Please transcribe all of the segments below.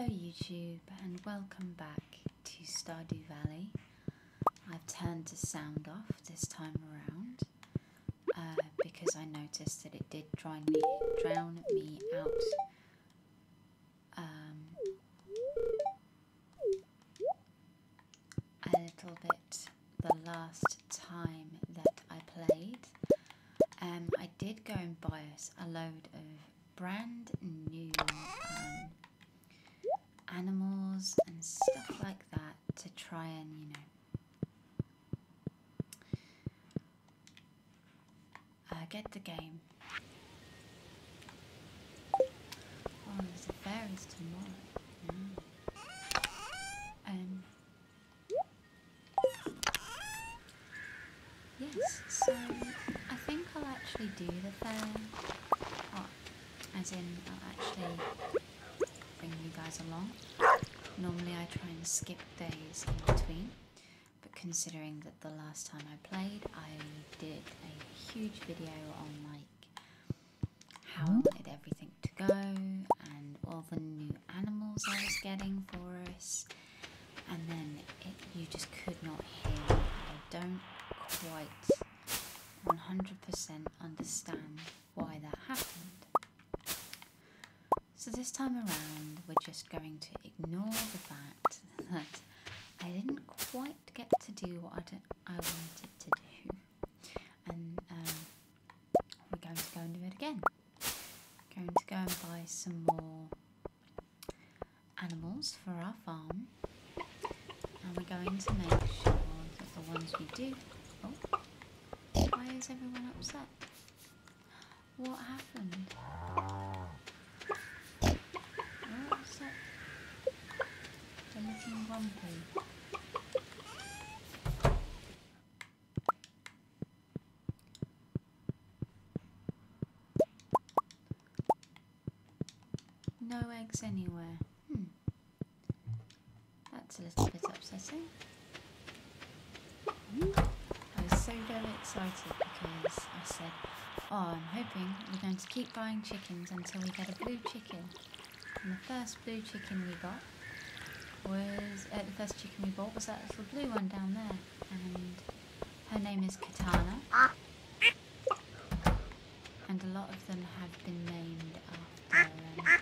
Hello YouTube and welcome back to Stardew Valley. I've turned the sound off this time around uh, because I noticed that it did drown me, drown me out um, a little bit the last time that I played. Um, I did go and buy us a load of brand new um, animals and stuff like that to try and, you know, uh, get the game. Oh, there's a fairies tomorrow. Mm. Um, yes, I think I'll actually do the fair. Oh, as in, I'll actually bring you guys along. Normally I try and skip days in between, but considering that the last time I played I did a huge video on like how I wanted everything to go and all the new animals I was getting for us and then it, you just could not hear. I don't quite 100% understand why that happened. So this time around, we're just going to ignore the fact that I didn't quite get to do what I wanted to do, and um, we're going to go and do it again. Going to go and buy some more animals for our farm, and we're going to make sure that the ones we do. Why is everyone upset? What happened? What's that? They're looking grumpy. No eggs anywhere. Hmm. That's a little bit upsetting. I was so very excited because I said, Oh, I'm hoping we're going to keep buying chickens until we get a blue chicken. And the first blue chicken we got was uh, the first chicken we bought was that little blue one down there, and her name is Kitana. And a lot of them have been named after um,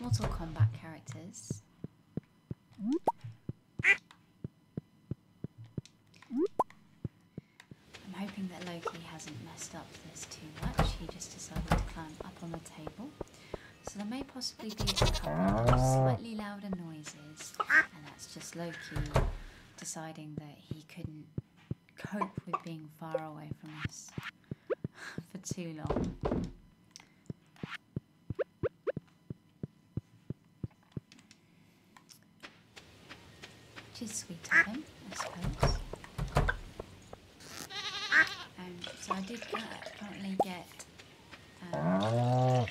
Mortal Kombat characters. I'm hoping that Loki hasn't messed up this too much. He just decided to climb up on the table. So there may possibly be a couple of slightly louder noises, and that's just Loki deciding that he couldn't cope with being far away from us for too long. Which is sweet of him, I suppose. Um, so I did cur- currently get um,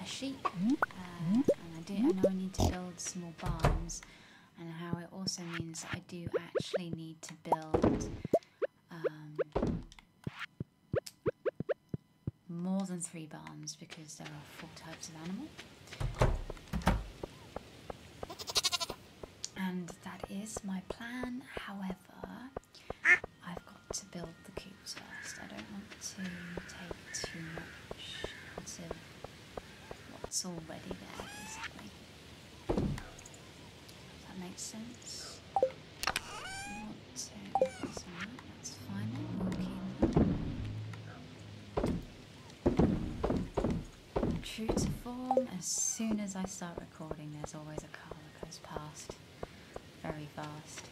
a sheep, uh, and I do. I know I need to build small barns, and how it also I do actually need to build um, more than three barns because there are four types of animal. And that is my plan. However, I've got to build the coops first. I don't want to take too much out of what's already there, basically. Does that make sense? I want to that's alright, that's fine then, we'll keep True to form, as soon as I start recording, there's always a car that goes past very fast.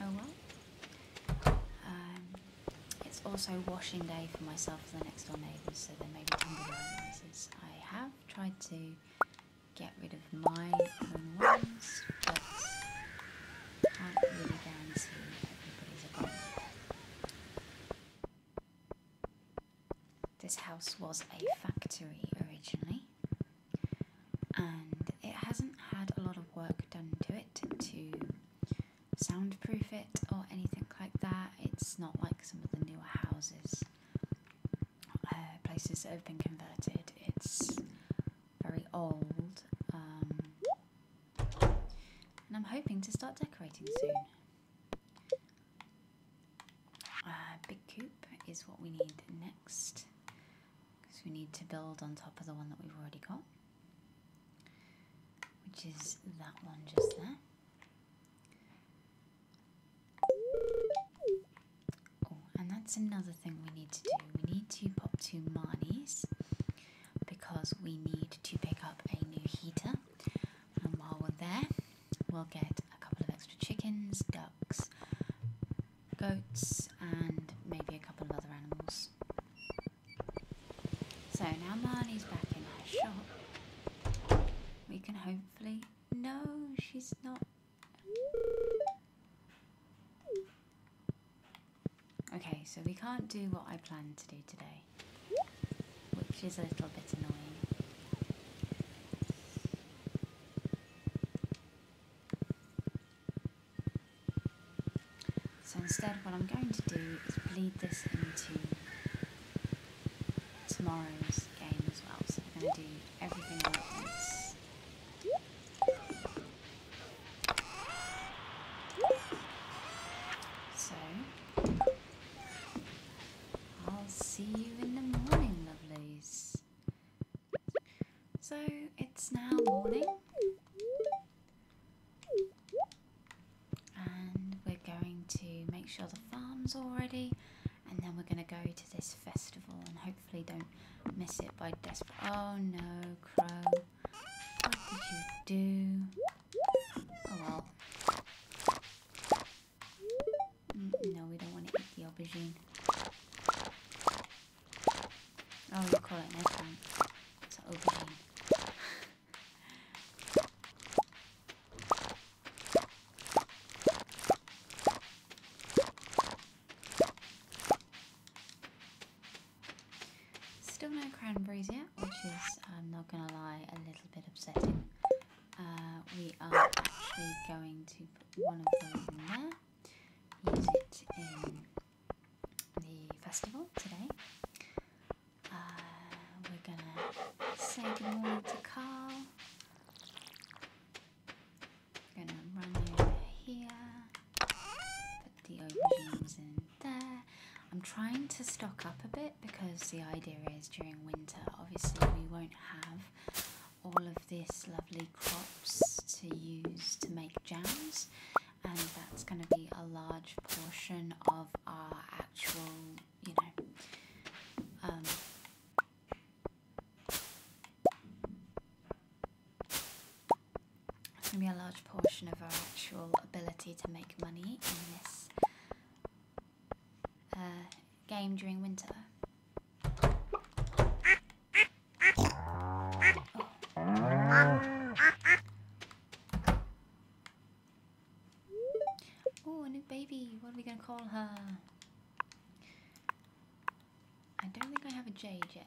Oh well. Um, it's also washing day for myself and the next door neighbours, so there may be underground noises. I have tried to get rid of my own ones, but can't really guarantee everybody's a goner. This house was a factory originally, and it hasn't had a lot of work done to it to soundproof it or anything like that. It's not like some of the newer houses, uh, places that have been converted. It's very old, um, and I'm hoping to start decorating soon. Uh, big coop is what we need next because we need to build on top of the one that we've already got, which is that one just there. Oh, and that's another thing we need to do. We need to pop to Marnie's because we need to pick up a new heater. And while we're there, we'll get a couple of extra chickens, ducks, goats, and maybe a couple of other animals. So now Marnie's back in her shop. We can hopefully. No, she's not. Okay, so we can't do what I planned to do today, which is a little bit annoying. So instead, what I'm going to do is bleed this into tomorrow's game as well. So we're going to do everything all at once. So I'll see you in the morning, lovelies. So it's now morning. And we're going to make sure the farm's all ready. And then we're going to go to this festival and hopefully don't miss it by desperate. Oh no, Crow. What did you do? Oh well. Mm, No, we don't want to eat the aubergine. Oh, you call it an eggplant. It's an aubergine. Still no cranberries yet, which is, I'm not gonna lie, a little bit upsetting. Uh, we are actually going to put one of those in there, use it in the festival today. Uh, we're gonna say good morning to Carl. Trying to stock up a bit because the idea is during winter, obviously, we won't have all of this lovely crops to use to make jams, and that's going to be a large portion of our actual, you know, um, it's going to be a large portion of our actual ability to make money in this game during winter. Oh, a new baby. What are we going to call her? I don't think I have a jade yet.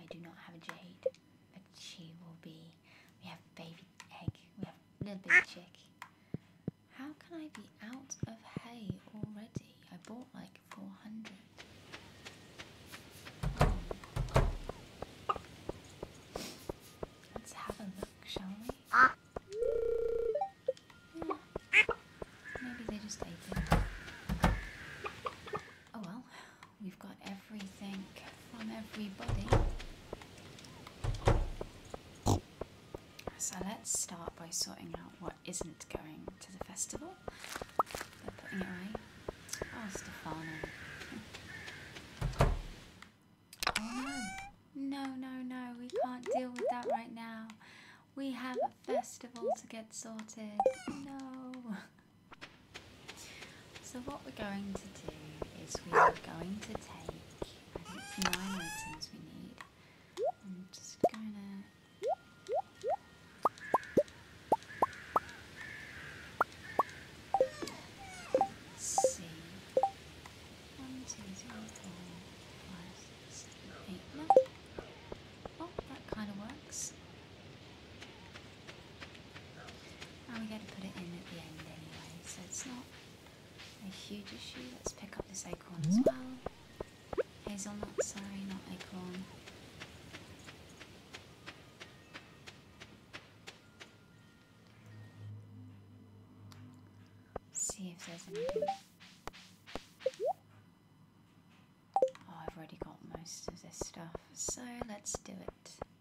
I do not have a jade, but she will be. We have baby egg. We have little baby chick. Can I be out of hay already? I bought like 400. Let's have a look, shall we? Yeah. Maybe they just ate it. Oh well, we've got everything from everybody. So let's start sorting out what isn't going to the festival. By putting it away. Oh, Stefano. Oh no. No, no, we can't deal with that right now. We have a festival to get sorted. No. So what we're going to do is we are going to take, I think, nine items not a huge issue. Let's pick up this acorn as mm-hmm. well. Hazelnut, sorry, not acorn. See if there's anything. Oh, I've already got most of this stuff, so let's do it.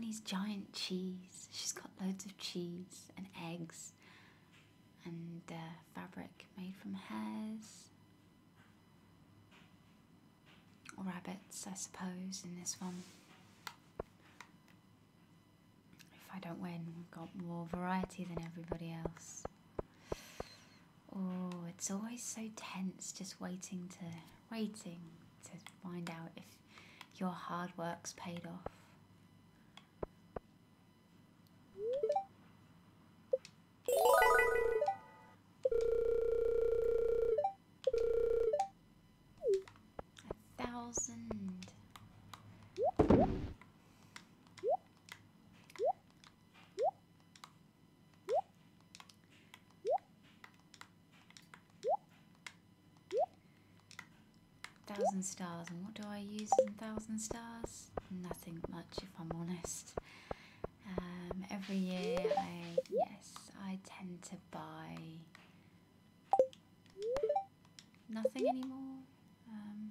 Look giant cheese. She's got loads of cheese and eggs and uh, fabric made from hairs. Or rabbits, I suppose, in this one. If I don't win, we've got more variety than everybody else. Oh, it's always so tense just waiting to waiting to find out if your hard work's paid off. Thousand stars, and what do I use in thousand stars? Nothing much, if I'm honest. Um, every year, I yes, I tend to buy nothing anymore. Um,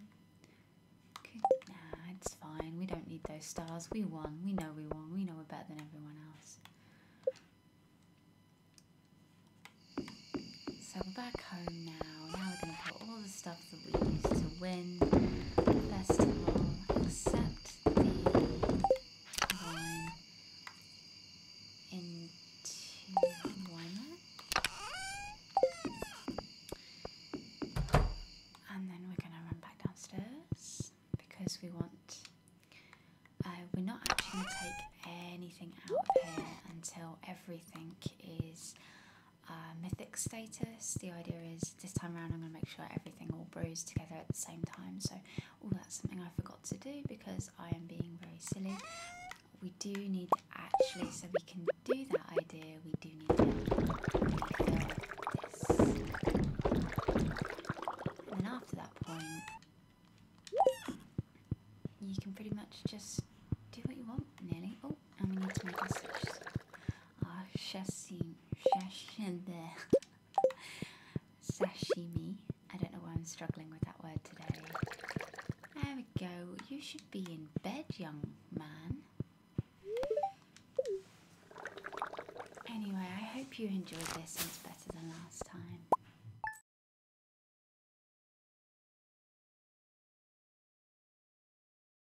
could, nah, it's fine. We don't need those stars. We won. We know we won. We know we're better than everyone else. So we're back home now. Now we're going to put all the stuff that we used to win festival, except the wine, into not? And then we're to run back downstairs because we want. Uh, we're not actually to take anything out of here until everything is uh, mythic status. The idea is this time around I'm going to make sure everything all together at the same time. So, oh, that's something I forgot to do because I am being very silly. We do need to actually, so we can do that idea, we do need to this. And after that point, you can pretty much just do what you want, nearly. Oh, and we need to make a sash. Ah. Sashimi. Sashimi. I don't know why I'm struggling with that word today. There we go. You should be in bed, young man. Anyway, I hope you enjoyed this